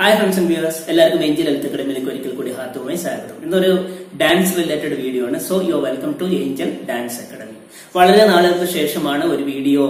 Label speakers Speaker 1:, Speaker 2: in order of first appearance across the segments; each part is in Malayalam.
Speaker 1: ഹായ് ഫ്രണ്ട്സ് ആൻഡ് വ്യൂവേഴ്സ് എല്ലാവർക്കും ഏഞ്ചൽ ഹെൽത്ത് അക്കാഡമിയിലേക്ക് ഒരിക്കൽ കൂടി ഹാർട്ടുമായി സ്വാഗതം. ഇന്നൊരു ഡാൻസ് റിലേറ്റഡ് വീഡിയോ ആണ്. So you welcome to angel dance academy വളരെ നാളുകൾക്ക് ശേഷമാണ് ഒരു വീഡിയോ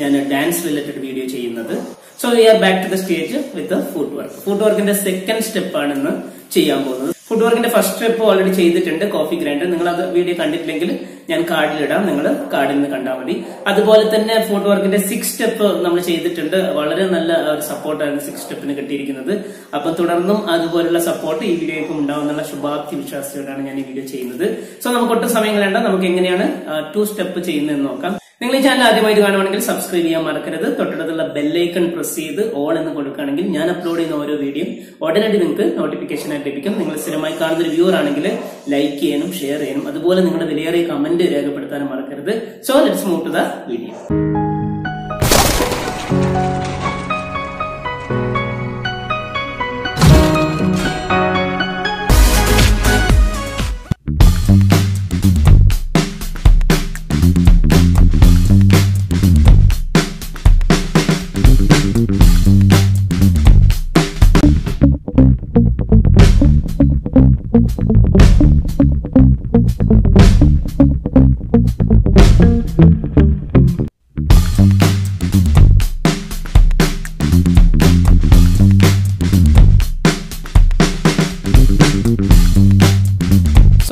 Speaker 1: ഞാൻ ഡാൻസ് റിലേറ്റഡ് വീഡിയോ ചെയ്യുന്നത്. So we are back to the stage with footwork food വർക്കിന്റെ സെക്കൻഡ് സ്റ്റെപ്പ് ആണ് ഇന്ന് ചെയ്യാൻ പോകുന്നത്. ഫുഡ് വർക്കിന്റെ ഫസ്റ്റ് സ്റ്റെപ്പ് ഓൾറെഡി ചെയ്തിട്ടുണ്ട്. കോഫി ഗ്രൈൻഡർ നിങ്ങൾ അത് വീഡിയോ കണ്ടിട്ടില്ലെങ്കിൽ ഞാൻ കാർഡിലിടാം. നിങ്ങൾ കാർഡിൽ നിന്ന് കണ്ടാൽ മതി. അതുപോലെ തന്നെ ഫുഡ് വർക്കിന്റെ സിക്സ് സ്റ്റെപ്പ് നമ്മൾ ചെയ്തിട്ടുണ്ട്. വളരെ നല്ല ഒരു സപ്പോർട്ടാണ് സിക്സ് സ്റ്റെപ്പിന് കിട്ടിയിരിക്കുന്നത്. അപ്പൊ തുടർന്നും അതുപോലുള്ള സപ്പോർട്ട് ഈ വീഡിയോയ്ക്കും ഉണ്ടാവുന്നുള്ള ശുഭാപ്തി വിശ്വാസത്തോടാണ് ഞാൻ ഈ വീഡിയോ ചെയ്യുന്നത്. സോ നമുക്ക് ഒട്ടും സമയം കളയണ്ട. നമുക്ക് എങ്ങനെയാണ് ടു സ്റ്റെപ്പ് ചെയ്യുന്നതെന്ന് നോക്കാം. നിങ്ങൾ ഈ ചാനൽ ആദ്യമായിട്ട് കാണുവാണെങ്കിൽ സബ്സ്ക്രൈബ് ചെയ്യാൻ മറക്കരുത്. തൊട്ടടുത്തുള്ള ബെല്ലൈക്കൺ പ്രസ് ചെയ്ത് ഓൾ എന്ന് കൊടുക്കുകയാണെങ്കിൽ ഞാൻ അപ്ലോഡ് ചെയ്യുന്ന ഓരോ വീഡിയോ ഉടനടി നിങ്ങൾക്ക് നോട്ടിഫിക്കേഷൻ ആയിട്ട് ലഭിക്കും. നിങ്ങൾ സ്ഥിരമായി കാണുന്ന ഒരു വ്യൂവർ ആണെങ്കിൽ ലൈക്ക് ചെയ്യാനും ഷെയർ ചെയ്യാനും അതുപോലെ നിങ്ങളുടെ വിലയേറിയ കമന്റ് രേഖപ്പെടുത്താനും മറക്കരുത്. So let's move to the video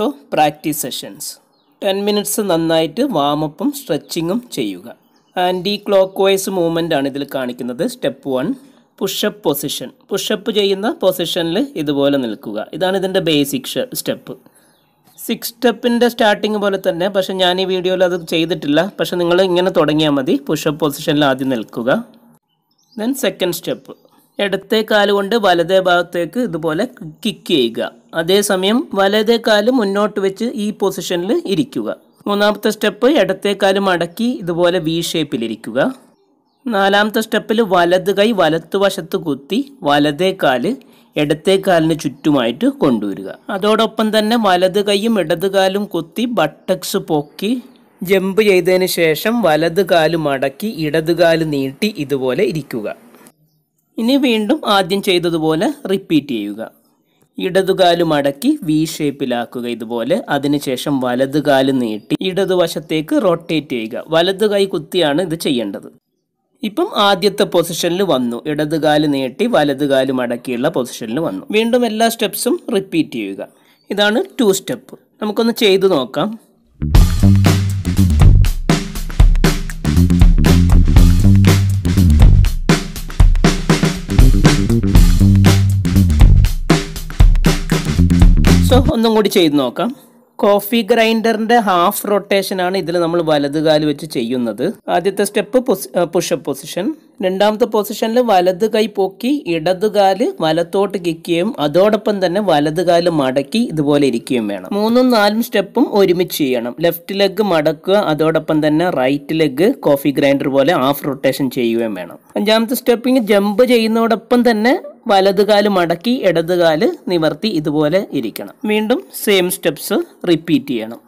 Speaker 1: so practice sessions ten minutes നന്നായിട്ട് വാമപ്പും സ്ട്രെച്ചിങ്ങും ചെയ്യുക. ആന്റി ക്ലോക്ക് വൈസ് മൂവ്മെന്റ് ആണ് ഇതിൽ കാണിക്കുന്നത്. Step one push up position push up ചെയ്യുന്ന പൊസിഷനിൽ ഇതുപോലെ നിൽക്കുക. ഇതാണ് ഇതിന്റെ ബേസിക് സ്റ്റെപ്പ് സിക്സ് സ്റ്റെപ്പിന്റെ സ്റ്റാർട്ടിങ് പോലെ തന്നെ പക്ഷേ ഞാൻ ഈ വീഡിയോയിൽ അത് ചെയ്തിട്ടില്ല. പക്ഷേ നിങ്ങൾ ഇങ്ങനെ തുടങ്ങിയാൽ മതി. പുഷപ്പ് പൊസിഷനിൽ ആദ്യം നിൽക്കുക. ദെൻ സെക്കൻഡ് സ്റ്റെപ്പ് ഇടത്തെ കാലുകൊണ്ട് വലതേ ഭാഗത്തേക്ക് ഇതുപോലെ കിക്ക് ചെയ്യുക. അതേസമയം വലതേ കാൽ മുന്നോട്ട് വെച്ച് ഈ പൊസിഷനിൽ ഇരിക്കുക. മൂന്നാമത്തെ സ്റ്റെപ്പ് ഇടത്തെ കാൽ മടക്കി ഇതുപോലെ വി ഷേപ്പിൽ ഷേപ്പിലിരിക്കുക നാലാമത്തെ സ്റ്റെപ്പിൽ വലത് കൈ വലത്തുവശത്ത് കുത്തി വലതേ കാൽ ഇടത്തെ കാലിന് ചുറ്റുമായിട്ട് കൊണ്ടുവരിക. അതോടൊപ്പം തന്നെ വലത് കൈയും ഇടത് കാലും കുത്തി ബട്ടക്സ് പൊക്കി ജമ്പ് ചെയ്തതിന് ശേഷം വലത് കാൽ മടക്കി ഇടത് കാൽ നീട്ടി ഇതുപോലെ ഇരിക്കുക. ഇനി വീണ്ടും ആദ്യം ചെയ്തതുപോലെ റിപ്പീറ്റ് ചെയ്യുക. ഇടതുകാൽ മടക്കി വി ഷേപ്പിലാക്കുക ഇതുപോലെ അതിനുശേഷം വലതുകാൽ നീട്ടി ഇടതുവശത്തേക്ക് റൊട്ടേറ്റ് ചെയ്യുക. വലതു കൈ കുത്തിയാണ് ഇത് ചെയ്യേണ്ടത്. ഇപ്പം ആദ്യത്തെ പൊസിഷനിൽ വന്നു. ഇടതുകാൽ നീട്ടി വലതുകാൽ മടക്കിയുള്ള പൊസിഷനിൽ വന്നു. വീണ്ടും എല്ലാ സ്റ്റെപ്സും റിപ്പീറ്റ് ചെയ്യുക. ഇതാണ് ടു സ്റ്റെപ്പ് നമുക്കൊന്ന് ചെയ്തു നോക്കാം. സോ ഒന്നും കൂടി ചെയ്ത് നോക്കാം. കോഫി ഗ്രൈൻഡറിന്റെ ഹാഫ് റൊട്ടേഷൻ ആണ് ഇതിൽ നമ്മൾ വലതുകാൽ വെച്ച് ചെയ്യുന്നത്. ആദ്യത്തെ സ്റ്റെപ്പ് പുഷപ്പ് പൊസിഷൻ രണ്ടാമത്തെ പൊസിഷനിൽ വലത് കൈ പൊക്കി ഇടതുകാൽ വലത്തോട്ട് കിക്കുകയും അതോടൊപ്പം തന്നെ വലതുകാൽ മടക്കി ഇതുപോലെ ഇരിക്കുകയും വേണം. മൂന്നും നാലും സ്റ്റെപ്പും ഒരുമിച്ച് ചെയ്യണം. ലെഫ്റ്റ് ലെഗ് മടക്കുക അതോടൊപ്പം തന്നെ റൈറ്റ് ലെഗ് കോഫി ഗ്രൈൻഡർ പോലെ ഹാഫ് റൊട്ടേഷൻ ചെയ്യുകയും വേണം. അഞ്ചാമത്തെ സ്റ്റെപ്പിങ് ജമ്പ് ചെയ്യുന്നതോടൊപ്പം തന്നെ വലതുകാൽ മടക്കി ഇടതുകാൽ നിവർത്തി ഇതുപോലെ ഇരിക്കണം. വീണ്ടും സെയിം സ്റ്റെപ്സ് റിപ്പീറ്റ് ചെയ്യണം.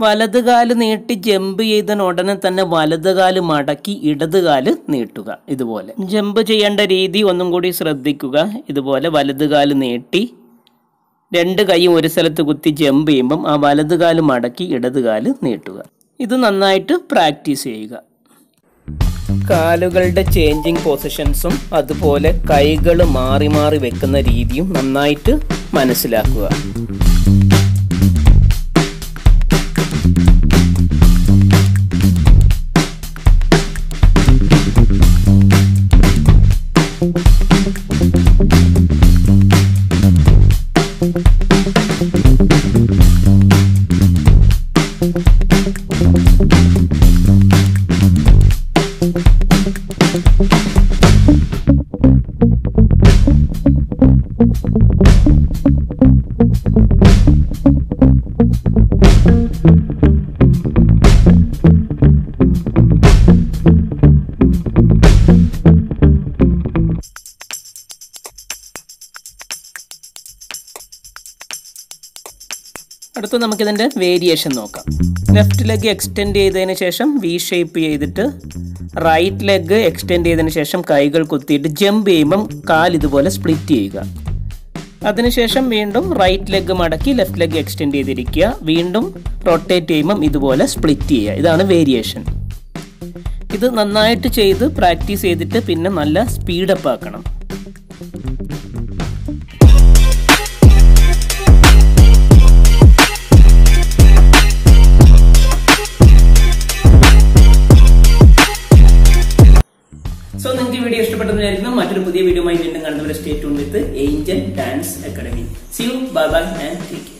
Speaker 1: വലതുകാൽ നീട്ടി ജമ്പ് ചെയ്തതിന് ഉടനെ തന്നെ വലതുകാൽ മടക്കി ഇടതുകാൽ നീട്ടുക. ഇതുപോലെ. ജമ്പ് ചെയ്യേണ്ട രീതി ഒന്നും കൂടി ശ്രദ്ധിക്കുക. ഇതുപോലെ വലതുകാൽ നീട്ടി രണ്ട് കൈയും ഒരു സ്ഥലത്ത് കുത്തി ജമ്പ് ചെയ്യുമ്പം ആ വലതുകാൽ മടക്കി ഇടതുകാൽ നീട്ടുക. ഇത് നന്നായിട്ട് പ്രാക്ടീസ് ചെയ്യുക. കാലുകളുടെ ചേഞ്ചിങ് പൊസിഷൻസും അതുപോലെ കൈകൾ മാറി മാറി വെക്കുന്ന രീതിയും നന്നായിട്ട് മനസ്സിലാക്കുക. അടുത്ത നമുക്കിതിന്റെ വേരിയേഷൻ നോക്കാം. ലെഫ്റ്റ് ലെഗ് എക്സ്റ്റെൻഡ് ചെയ്തതിന് ശേഷം വി ഷേപ്പ് ചെയ്തിട്ട് റൈറ്റ് ലെഗ് എക്സ്റ്റെൻഡ് ചെയ്തതിന് ശേഷം കൈകൾ കുത്തിയിട്ട് ജമ്പ് ചെയ്യുമ്പം കാൽ ഇതുപോലെ സ്പ്ലിറ്റ് ചെയ്യുക. അതിനുശേഷം വീണ്ടും റൈറ്റ് ലെഗ് മടക്കി ലെഫ്റ്റ് ലെഗ് എക്സ്റ്റെൻഡ് ചെയ്തിരിക്കുക. വീണ്ടും റൊട്ടേറ്റ് ചെയ്യുമ്പം ഇതുപോലെ സ്പ്ലിറ്റ് ചെയ്യുക. ഇതാണ് വേരിയേഷൻ ഇത് നന്നായിട്ട് ചെയ്ത് പ്രാക്ടീസ് ചെയ്തിട്ട് പിന്നെ നല്ല സ്പീഡപ്പ് ആക്കണം. ഈ വീഡിയോ മറ്റൊരു പുതിയ വീഡിയോ വീണ്ടും കാണുന്നവരെ stay with angel dance academy see you bye bye and take